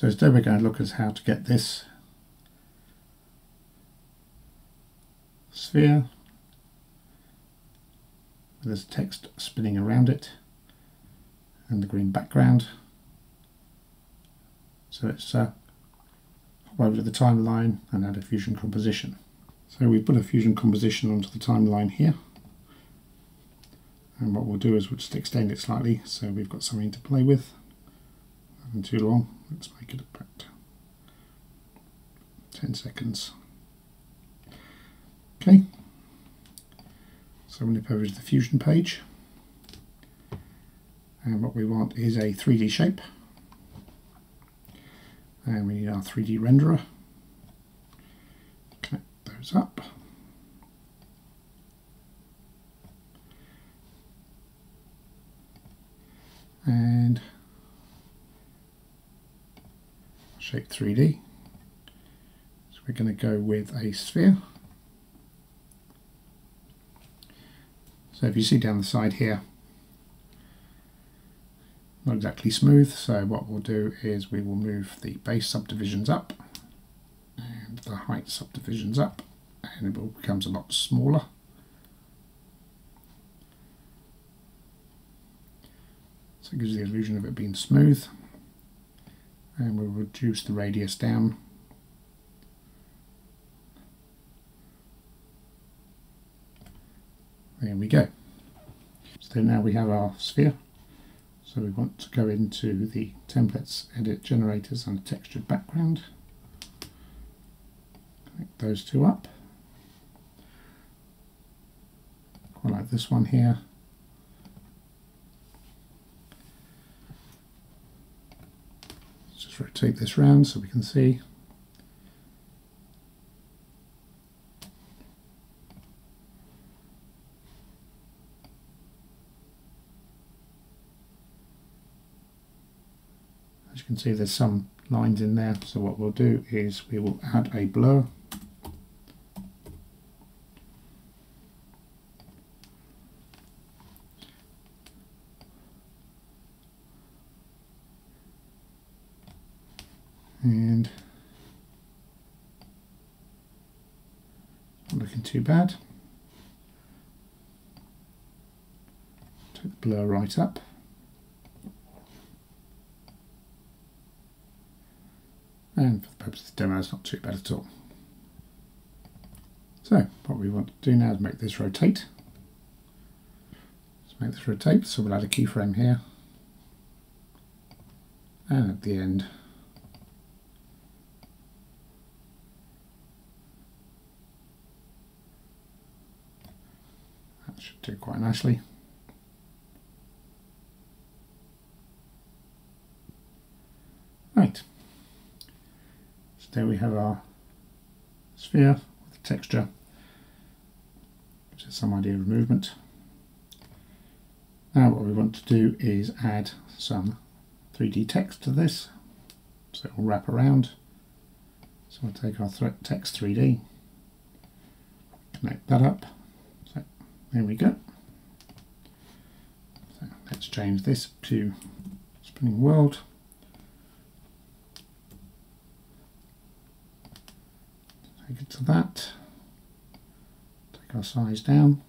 So today we're going to look at how to get this sphere with this text spinning around it and the green background. So it's uh, over to the timeline and add a fusion composition. So we put a fusion composition onto the timeline here and what we'll do is we'll just extend it slightly so we've got something to play with. Too long, let's make it about 10 seconds. Okay, so we'll nip over to the Fusion page and what we want is a 3D shape and we need our 3D renderer. Connect those up. and shape 3D. So we're going to go with a sphere. So if you see down the side here, not exactly smooth, so what we'll do is we will move the base subdivisions up and the height subdivisions up and it becomes a lot smaller. So it gives the illusion of it being smooth. And we'll reduce the radius down. There we go. So now we have our sphere. So we want to go into the templates, edit generators and textured background. Connect those two up. Quite like this one here. Rotate this round so we can see. As you can see there's some lines in there so what we'll do is we will add a blur and not looking too bad. Take the blur right up. And for the purpose of the demo, it's not too bad at all. So what we want to do now is make this rotate. Let's make this rotate, so we'll add a keyframe here. And at the end, should do quite nicely. Right, so there we have our sphere with texture, which is some idea of movement. Now what we want to do is add some 3D text to this, so it will wrap around. So we'll take our text 3D, connect that up, So there we go. Change this to spinning world. Take it to that. Take our size down.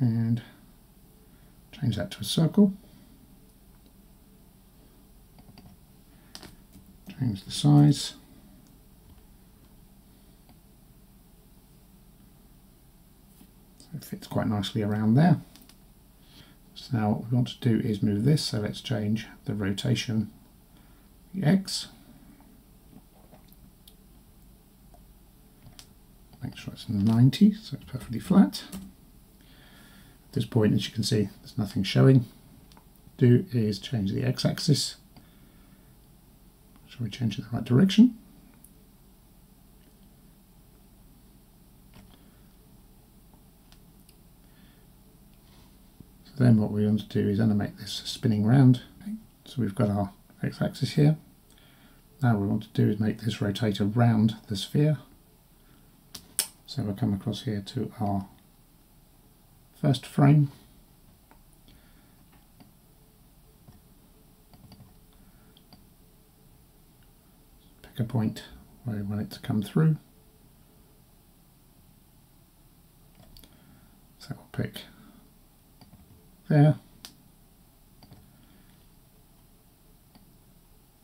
And change that to a circle. change the size. So it fits quite nicely around there. So now what we want to do is move this, so let's change the rotation, the X. Make sure it's 90, so it's perfectly flat. At this point, as you can see, there's nothing showing. Do is change the X-axis Shall we change it in the right direction. Then what we want to do is animate this spinning round. So we've got our x-axis here. Now we want to do is make this rotate around the sphere. So we'll come across here to our first frame. Pick a point where we want it to come through. So we'll pick there.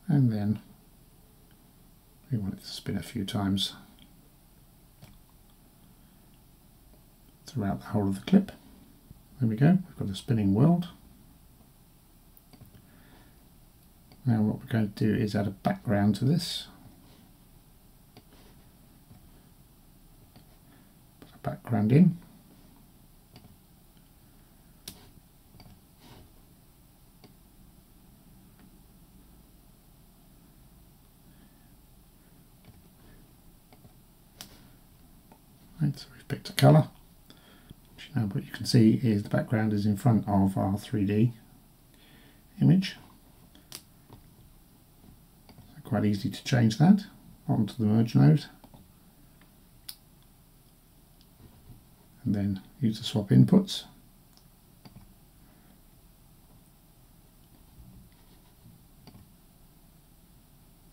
And then we want it to spin a few times throughout the whole of the clip. There we go, we've got a spinning world. Now what we're going to do is add a background to this. Put a background in. Right, so we've picked a colour. Now what you can see is the background is in front of our 3D image. So quite easy to change that onto the merge node. And then use the swap inputs.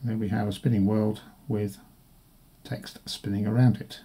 And then we have a spinning world with text spinning around it.